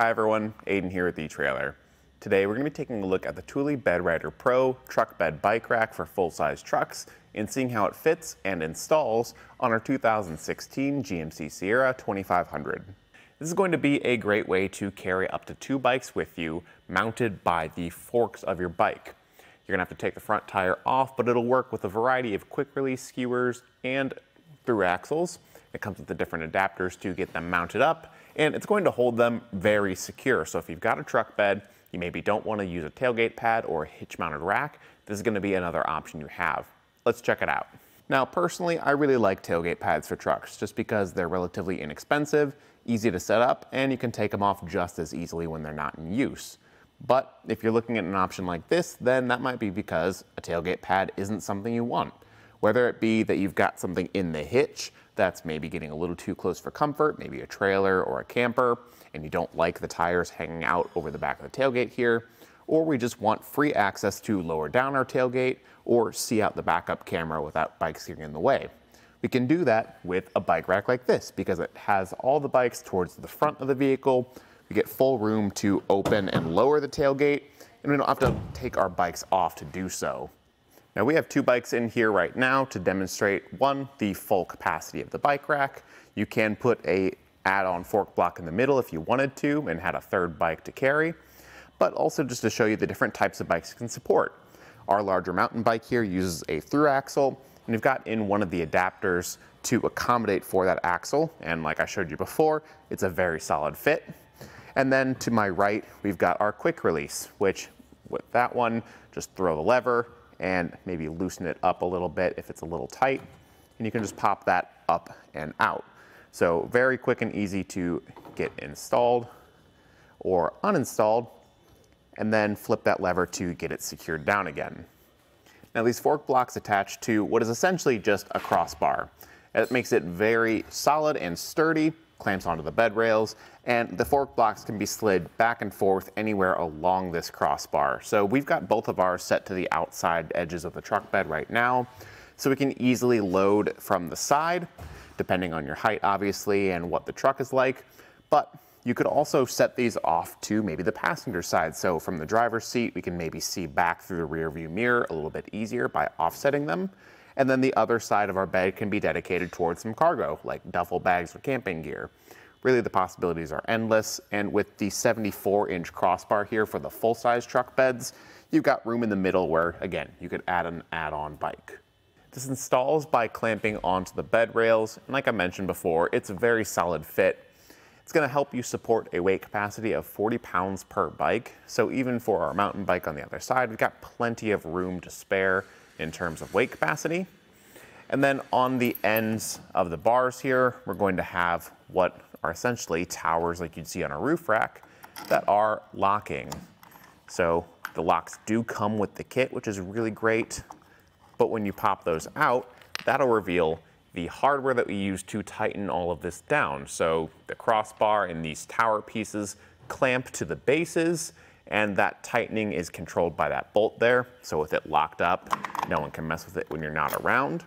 Hi everyone, Aiden here at etrailer. Today we're going to be taking a look at the Thule BedRider Pro truck bed bike rack for full-size trucks and seeing how it fits and installs on our 2016 GMC Sierra 2500. This is going to be a great way to carry up to two bikes with you mounted by the forks of your bike. You're going to have to take the front tire off, but it'll work with a variety of quick release skewers and through axles. It comes with the different adapters to get them mounted up and it's going to hold them very secure. So if you've got a truck bed, you maybe don't want to use a tailgate pad or a hitch mounted rack, this is going to be another option you have. Let's check it out. Now, personally, I really like tailgate pads for trucks just because they're relatively inexpensive, easy to set up, and you can take them off just as easily when they're not in use. But if you're looking at an option like this, then that might be because a tailgate pad isn't something you want. Whether it be that you've got something in the hitch that's maybe getting a little too close for comfort, maybe a trailer or a camper, and you don't like the tires hanging out over the back of the tailgate here, or we just want free access to lower down our tailgate or see out the backup camera without bikes getting in the way. We can do that with a bike rack like this because it has all the bikes towards the front of the vehicle. We get full room to open and lower the tailgate, and we don't have to take our bikes off to do so. Now we have two bikes in here right now to demonstrate one, the full capacity of the bike rack. You can put a add-on fork block in the middle if you wanted to and had a third bike to carry, but also just to show you the different types of bikes it can support. Our larger mountain bike here uses a through axle and you've got in one of the adapters to accommodate for that axle. And like I showed you before, it's a very solid fit. And then to my right, we've got our quick release, which with that one, just throw the lever, and maybe loosen it up a little bit if it's a little tight. And you can just pop that up and out. So very quick and easy to get installed or uninstalled and then flip that lever to get it secured down again. Now these fork blocks attach to what is essentially just a crossbar. It makes it very solid and sturdy clamps onto the bed rails, and the fork blocks can be slid back and forth anywhere along this crossbar. So we've got both of ours set to the outside edges of the truck bed right now, so we can easily load from the side, depending on your height obviously and what the truck is like, but you could also set these off to maybe the passenger side. So from the driver's seat, we can maybe see back through the rear view mirror a little bit easier by offsetting them. And then the other side of our bed can be dedicated towards some cargo, like duffel bags or camping gear. Really, the possibilities are endless. And with the 74 inch crossbar here for the full size truck beds, you've got room in the middle where, again, you could add an add on bike. This installs by clamping onto the bed rails. And like I mentioned before, it's a very solid fit. It's gonna help you support a weight capacity of 40 pounds per bike. So even for our mountain bike on the other side, we've got plenty of room to spare in terms of weight capacity. And then on the ends of the bars here, we're going to have what are essentially towers like you'd see on a roof rack that are locking. So the locks do come with the kit, which is really great. But when you pop those out, that'll reveal the hardware that we use to tighten all of this down. So the crossbar and these tower pieces clamp to the bases and that tightening is controlled by that bolt there. So with it locked up, no one can mess with it when you're not around.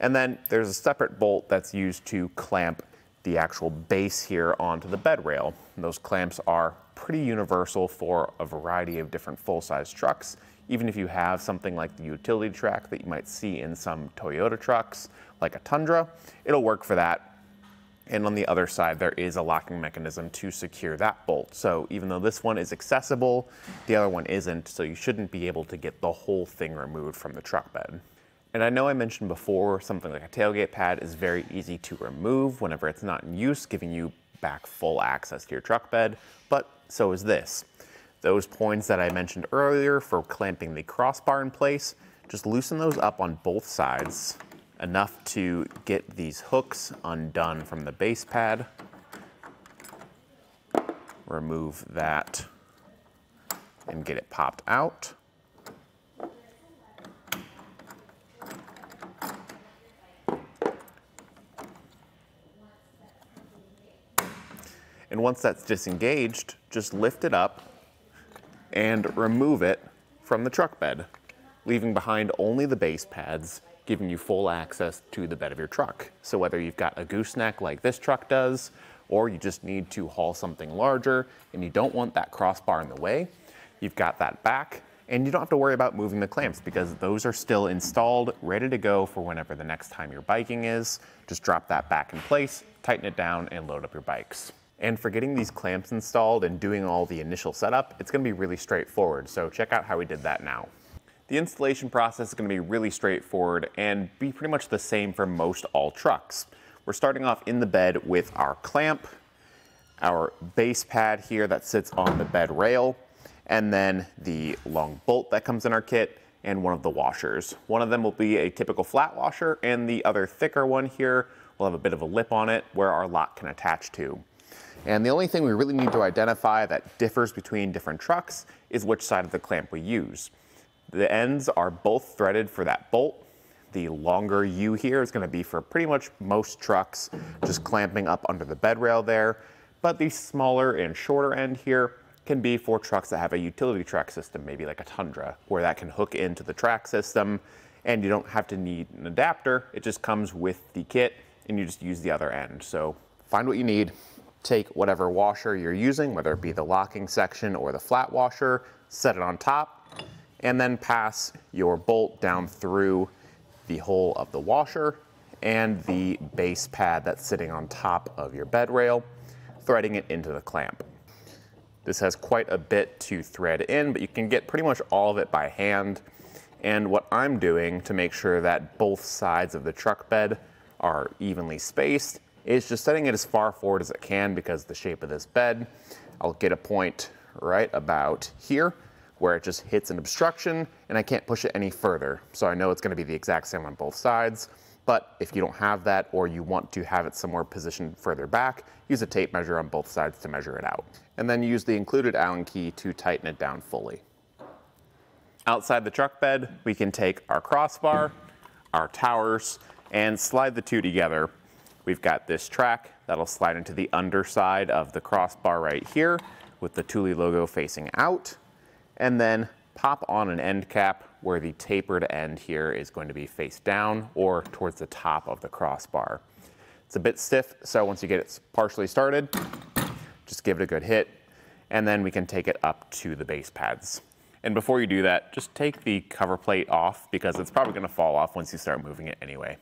And then there's a separate bolt that's used to clamp the actual base here onto the bed rail. And those clamps are pretty universal for a variety of different full-size trucks. Even if you have something like the utility track that you might see in some Toyota trucks, like a Tundra, it'll work for that and on the other side, there is a locking mechanism to secure that bolt. So even though this one is accessible, the other one isn't, so you shouldn't be able to get the whole thing removed from the truck bed. And I know I mentioned before, something like a tailgate pad is very easy to remove whenever it's not in use, giving you back full access to your truck bed, but so is this. Those points that I mentioned earlier for clamping the crossbar in place, just loosen those up on both sides enough to get these hooks undone from the base pad. Remove that and get it popped out. And once that's disengaged, just lift it up and remove it from the truck bed, leaving behind only the base pads giving you full access to the bed of your truck. So whether you've got a gooseneck like this truck does, or you just need to haul something larger and you don't want that crossbar in the way, you've got that back and you don't have to worry about moving the clamps because those are still installed, ready to go for whenever the next time you're biking is. Just drop that back in place, tighten it down, and load up your bikes. And for getting these clamps installed and doing all the initial setup, it's gonna be really straightforward. So check out how we did that now. The installation process is gonna be really straightforward and be pretty much the same for most all trucks. We're starting off in the bed with our clamp, our base pad here that sits on the bed rail, and then the long bolt that comes in our kit, and one of the washers. One of them will be a typical flat washer, and the other thicker one here will have a bit of a lip on it where our lock can attach to. And the only thing we really need to identify that differs between different trucks is which side of the clamp we use. The ends are both threaded for that bolt. The longer U here is gonna be for pretty much most trucks, just clamping up under the bed rail there. But the smaller and shorter end here can be for trucks that have a utility track system, maybe like a Tundra, where that can hook into the track system and you don't have to need an adapter. It just comes with the kit and you just use the other end. So find what you need, take whatever washer you're using, whether it be the locking section or the flat washer, set it on top, and then pass your bolt down through the hole of the washer and the base pad that's sitting on top of your bed rail, threading it into the clamp. This has quite a bit to thread in, but you can get pretty much all of it by hand. And what I'm doing to make sure that both sides of the truck bed are evenly spaced is just setting it as far forward as it can because the shape of this bed. I'll get a point right about here where it just hits an obstruction and I can't push it any further. So I know it's gonna be the exact same on both sides. But if you don't have that or you want to have it somewhere positioned further back, use a tape measure on both sides to measure it out. And then use the included Allen key to tighten it down fully. Outside the truck bed, we can take our crossbar, our towers, and slide the two together. We've got this track that'll slide into the underside of the crossbar right here with the Thule logo facing out. And then pop on an end cap where the tapered end here is going to be face down or towards the top of the crossbar. It's a bit stiff, so once you get it partially started, just give it a good hit, and then we can take it up to the base pads. And before you do that, just take the cover plate off because it's probably gonna fall off once you start moving it anyway.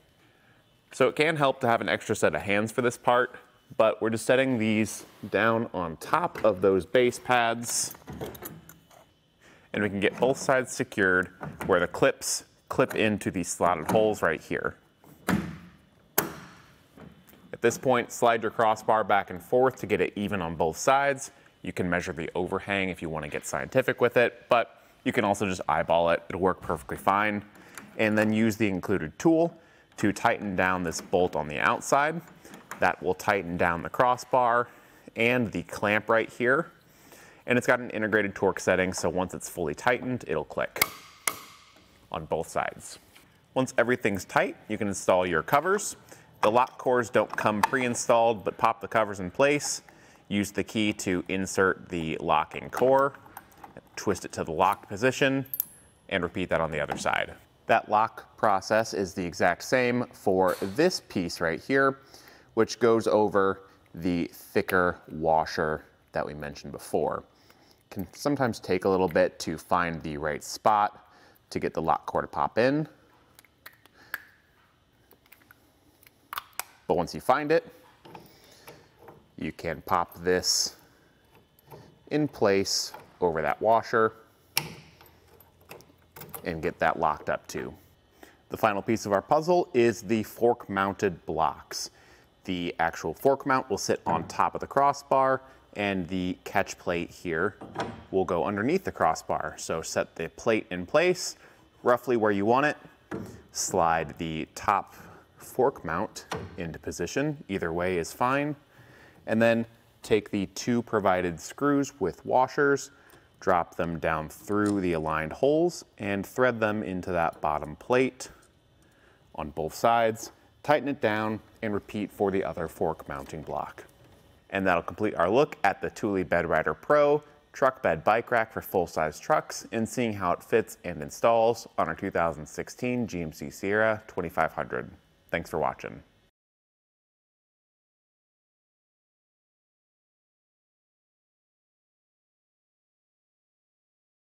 So it can help to have an extra set of hands for this part, but we're just setting these down on top of those base pads and we can get both sides secured where the clips clip into these slotted holes right here. At this point, slide your crossbar back and forth to get it even on both sides. You can measure the overhang if you want to get scientific with it, but you can also just eyeball it. It'll work perfectly fine. And then use the included tool to tighten down this bolt on the outside. That will tighten down the crossbar and the clamp right here and it's got an integrated torque setting, so once it's fully tightened, it'll click on both sides. Once everything's tight, you can install your covers. The lock cores don't come pre-installed, but pop the covers in place. Use the key to insert the locking core, twist it to the locked position, and repeat that on the other side. That lock process is the exact same for this piece right here, which goes over the thicker washer that we mentioned before can sometimes take a little bit to find the right spot to get the lock core to pop in. But once you find it, you can pop this in place over that washer and get that locked up too. The final piece of our puzzle is the fork mounted blocks. The actual fork mount will sit on top of the crossbar and the catch plate here will go underneath the crossbar. So set the plate in place roughly where you want it, slide the top fork mount into position, either way is fine, and then take the two provided screws with washers, drop them down through the aligned holes and thread them into that bottom plate on both sides, tighten it down and repeat for the other fork mounting block. And that'll complete our look at the Thule BedRider Pro truck bed bike rack for full-size trucks and seeing how it fits and installs on our 2016 GMC Sierra 2500. Thanks for watching.